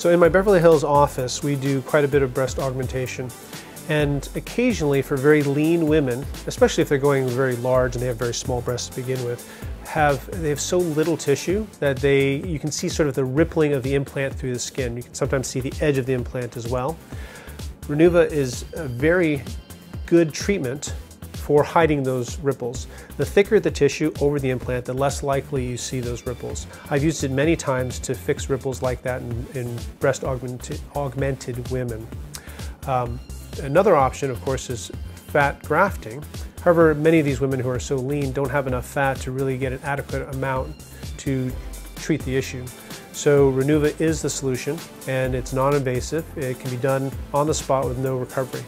So in my Beverly Hills office, we do quite a bit of breast augmentation. And occasionally for very lean women, especially if they're going very large and they have very small breasts to begin with, have they have so little tissue that they you can see sort of the rippling of the implant through the skin. You can sometimes see the edge of the implant as well. Renuva is a very good treatment for hiding those ripples. The thicker the tissue over the implant, the less likely you see those ripples. I've used it many times to fix ripples like that in, in breast augmented, augmented women. Um, another option, of course, is fat grafting. However, many of these women who are so lean don't have enough fat to really get an adequate amount to treat the issue. So Renuva is the solution and it's non-invasive. It can be done on the spot with no recovery.